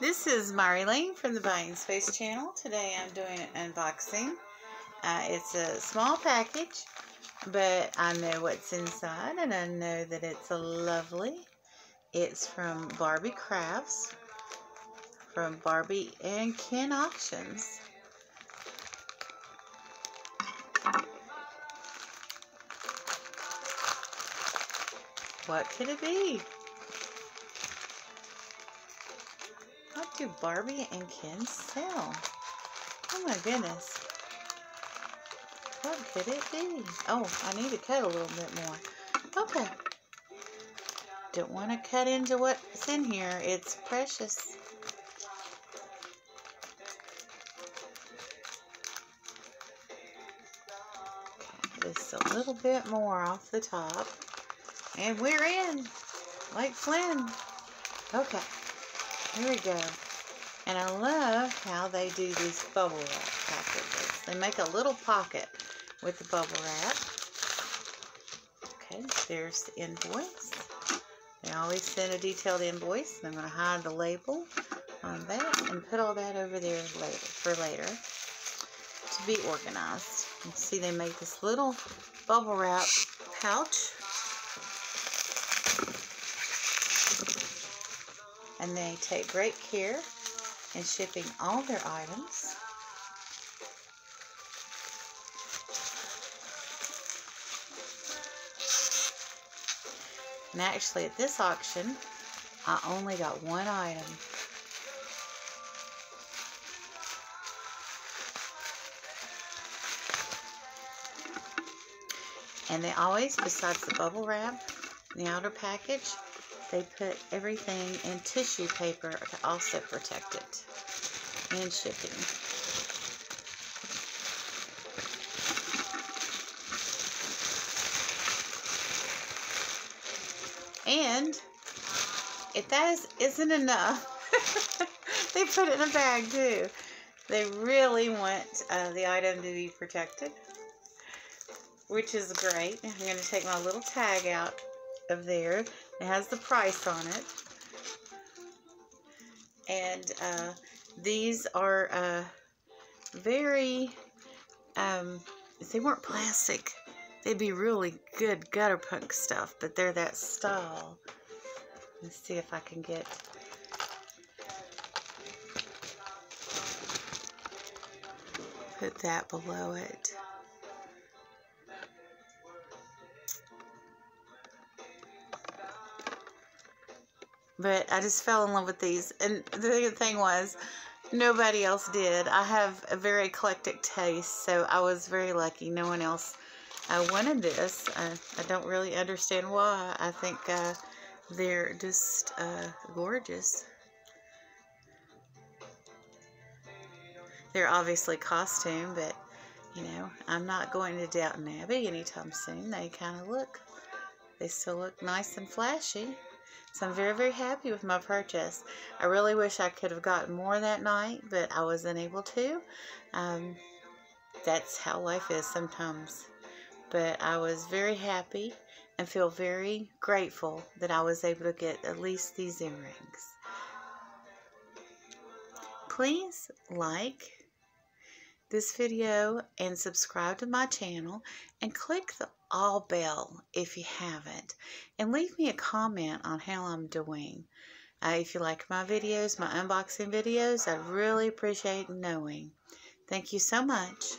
This is Mari Lane from the Buying Space channel. Today I'm doing an unboxing. Uh, it's a small package, but I know what's inside and I know that it's a lovely. It's from Barbie Crafts, from Barbie and Ken Auctions. What could it be? What do Barbie and Ken sell? Oh my goodness. What could it be? Oh, I need to cut a little bit more. Okay. Don't want to cut into what's in here. It's precious. Just a little bit more off the top. And we're in. Like Flynn. Okay. Here we go. And I love how they do these bubble wrap packages. They make a little pocket with the bubble wrap. Okay, there's the invoice. They always send a detailed invoice. I'm going to hide the label on that and put all that over there later for later to be organized. You see they make this little bubble wrap pouch and they take great care in shipping all their items. And actually at this auction, I only got one item. And they always, besides the bubble wrap, the outer package, they put everything in tissue paper to also protect it and shipping. And if that is, isn't enough, they put it in a bag too. They really want uh, the item to be protected, which is great. I'm going to take my little tag out of there. It has the price on it. And uh, these are uh, very, um, if they weren't plastic, they'd be really good gutter punk stuff, but they're that style. Let's see if I can get put that below it. But I just fell in love with these. And the thing was, nobody else did. I have a very eclectic taste, so I was very lucky. No one else uh, wanted this. I don't really understand why. I think uh, they're just uh, gorgeous. They're obviously costume, but, you know, I'm not going to Downton Abbey anytime soon. They kind of look, they still look nice and flashy. So I'm very, very happy with my purchase. I really wish I could have gotten more that night, but I wasn't able to. Um, that's how life is sometimes. But I was very happy and feel very grateful that I was able to get at least these earrings. Please like this video and subscribe to my channel and click the all bell if you haven't and leave me a comment on how I'm doing. Uh, if you like my videos, my unboxing videos, I really appreciate knowing. Thank you so much.